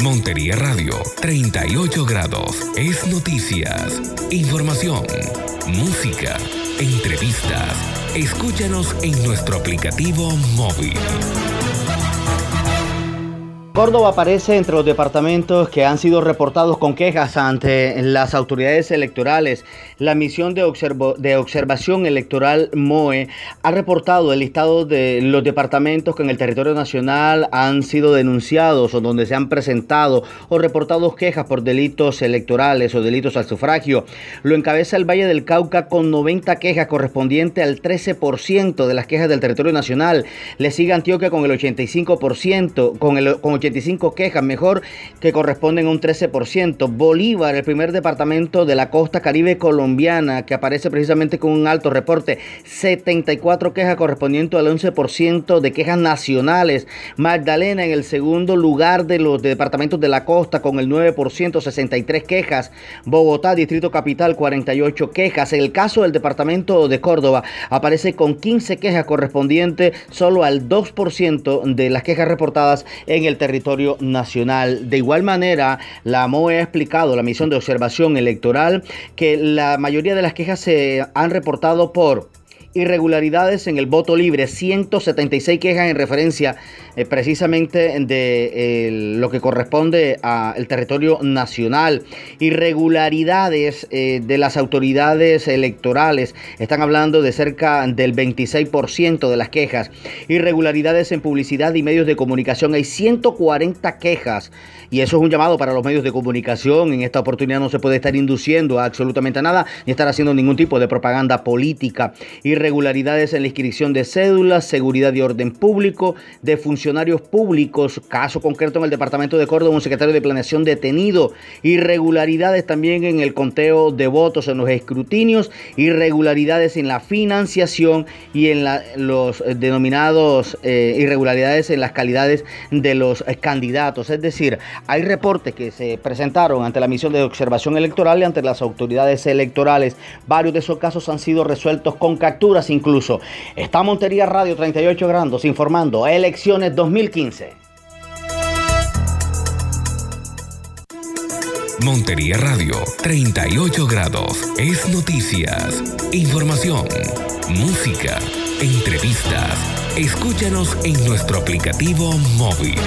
Montería Radio, 38 grados. Es noticias, información, música, entrevistas. Escúchanos en nuestro aplicativo móvil. Córdoba aparece entre los departamentos que han sido reportados con quejas ante las autoridades electorales. La misión de, observación electoral MOE ha reportado el listado de los departamentos que en el territorio nacional han sido denunciados o donde se han presentado o reportado quejas por delitos electorales o delitos al sufragio. Lo encabeza el Valle del Cauca con 90 quejas correspondiente al 13% de las quejas del territorio nacional. Le sigue Antioquia con el 85%, con el con 85 quejas, mejor que corresponden a un 13%. Bolívar, el primer departamento de la costa caribe colombiana, que aparece precisamente con un alto reporte, 74 quejas correspondientes al 11% de quejas nacionales. Magdalena en el segundo lugar de los departamentos de la costa con el 9%, 63 quejas. Bogotá, Distrito Capital, 48 quejas. El caso del departamento de Córdoba aparece con 15 quejas correspondientes solo al 2% de las quejas reportadas en el territorio territorio nacional. De igual manera, la MOE ha explicado, la misión de observación electoral, que la mayoría de las quejas se han reportado por irregularidades en el voto libre, 176 quejas en referencia eh, precisamente de lo que corresponde al territorio nacional, irregularidades eh, de las autoridades electorales, están hablando de cerca del 26% de las quejas, irregularidades en publicidad y medios de comunicación, hay 140 quejas. Y eso es un llamado para los medios de comunicación, en esta oportunidad no se puede estar induciendo a absolutamente nada ni estar haciendo ningún tipo de propaganda política. irregularidades en la inscripción de cédulas, seguridad y orden público, de funcionarios públicos, caso concreto en el departamento de Córdoba, un secretario de planeación detenido, irregularidades también en el conteo de votos en los escrutinios, irregularidades en la financiación y en los denominados eh, irregularidades en las calidades de los candidatos. Es decir, hay reportes que se presentaron ante la misión de observación electoral y ante las autoridades electorales. Varios de esos casos han sido resueltos con captura incluso. Está Montería Radio 38 grados informando elecciones 2015. Montería Radio 38 grados es noticias, información, música, entrevistas. Escúchanos en nuestro aplicativo móvil.